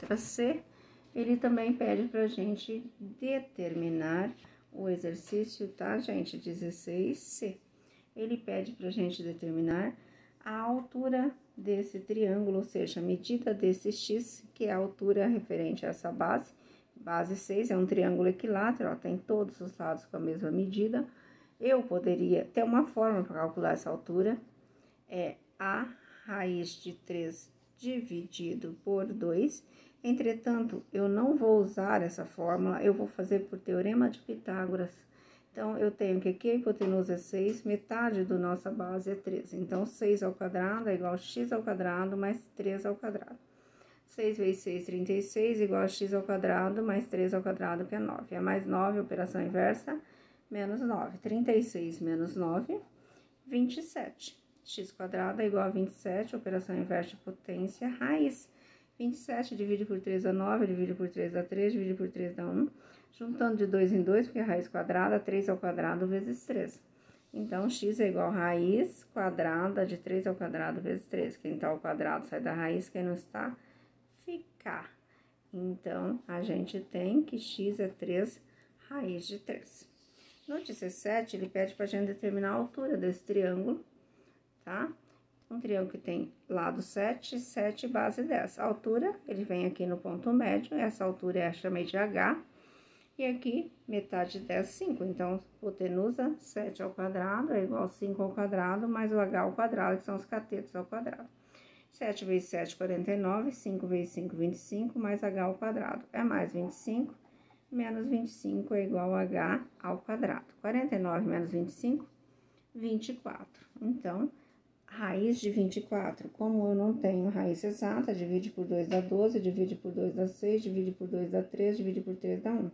letra C, ele também pede para a gente determinar o exercício, tá, gente? 16C. Ele pede para a gente determinar a altura desse triângulo, ou seja, a medida desse x, que é a altura referente a essa base. Base 6 é um triângulo equilátero, ó, tem todos os lados com a mesma medida. Eu poderia ter uma forma para calcular essa altura, é a raiz de 3 dividido por 2. Entretanto, eu não vou usar essa fórmula, eu vou fazer por teorema de Pitágoras. Então, eu tenho que aqui a hipotenusa é 6, metade do nossa base é 3. Então, 6 ao quadrado é igual a x ao quadrado mais 3 ao quadrado. 6 vezes 6, 36, igual a x ao quadrado mais 3 ao quadrado, que é 9. É mais 9, operação inversa, menos 9. 36 menos 9, 27 x quadrado é igual a 27, operação inversa de potência, raiz. 27 divide por 3 dá 9, divide por 3 dá 3, divide por 3 dá 1. Juntando de 2 em 2, porque a raiz quadrada, 3 ao quadrado vezes 3. Então, x é igual a raiz quadrada de 3 ao quadrado vezes 3. Quem está ao quadrado sai da raiz, quem não está, ficar. Então, a gente tem que x é 3 raiz de 3. No 17, ele pede para a gente determinar a altura desse triângulo tá? Um triângulo que tem lado 7, 7 base 10. A altura, ele vem aqui no ponto médio, essa altura é chamei de H. E aqui, metade de 10, 5. Então, hipotenusa 7 ao quadrado é igual a 5 ao quadrado, mais o H ao quadrado, que são os catetos ao quadrado. 7 vezes 7, 49, 5 vezes 5, 25, mais H ao quadrado. É mais 25, menos 25 é igual a H ao quadrado. 49 menos 25, 24. Então, raiz de 24. Como eu não tenho raiz exata, divide por 2 dá 12, divide por 2 dá 6, divide por 2 dá 3, divide por 3 dá 1.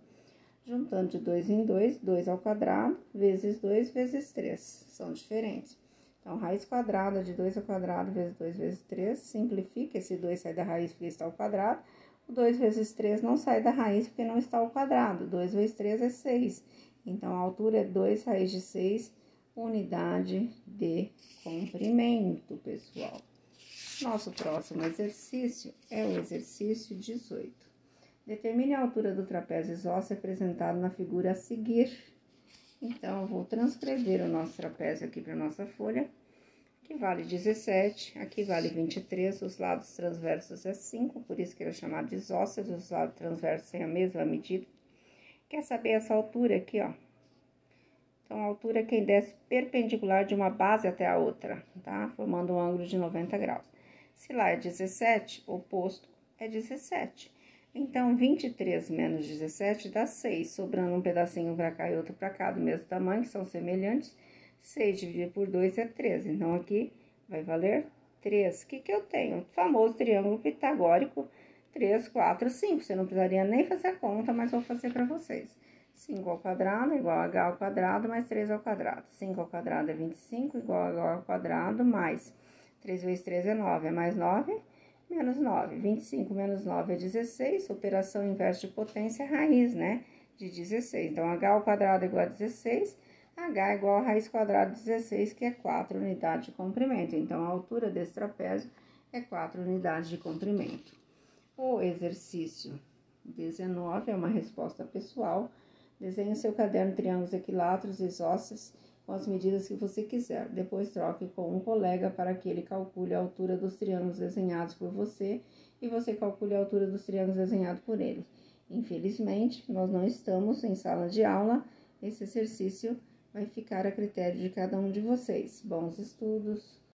Juntando de 2 em 2, 2 ao quadrado, vezes 2, vezes 3. São diferentes. Então, raiz quadrada de 2 ao quadrado, vezes 2 vezes 3, simplifica. Esse 2 sai da raiz porque está ao quadrado. O 2 vezes 3 não sai da raiz porque não está ao quadrado. 2 vezes 3 é 6. Então, a altura é 2 raiz de 6 unidade de comprimento, pessoal. Nosso próximo exercício é o exercício 18. Determine a altura do trapézio isósceles representado na figura a seguir. Então, eu vou transcrever o nosso trapézio aqui para nossa folha. Aqui vale 17, aqui vale 23, os lados transversos é 5, por isso que ele é chamado de isósceles, os lados transversos têm a mesma medida. Quer saber essa altura aqui, ó? Então, a altura é quem desce perpendicular de uma base até a outra, tá? Formando um ângulo de 90 graus. Se lá é 17, o oposto é 17. Então, 23 menos 17 dá 6, sobrando um pedacinho para cá e outro para cá, do mesmo tamanho, que são semelhantes. 6 dividido por 2 é 13. Então, aqui vai valer 3. O que, que eu tenho? O famoso triângulo pitagórico 3, 4, 5. Você não precisaria nem fazer a conta, mas vou fazer para vocês. 5 ao quadrado igual a h ao quadrado mais 3 ao quadrado. 5 ao quadrado é 25, igual a h ao quadrado, mais 3 vezes 3 é 9, é mais 9, menos 9. 25 menos 9 é 16, operação inversa de potência é raiz, né? De 16. Então, h ao quadrado é igual a 16, h é igual a raiz quadrada de 16, que é 4 unidades de comprimento. Então, a altura desse trapézio é 4 unidades de comprimento. O exercício 19 é uma resposta pessoal Desenhe seu caderno triângulos equiláteros isósceles com as medidas que você quiser. Depois troque com um colega para que ele calcule a altura dos triângulos desenhados por você e você calcule a altura dos triângulos desenhados por ele. Infelizmente, nós não estamos em sala de aula. Esse exercício vai ficar a critério de cada um de vocês. Bons estudos!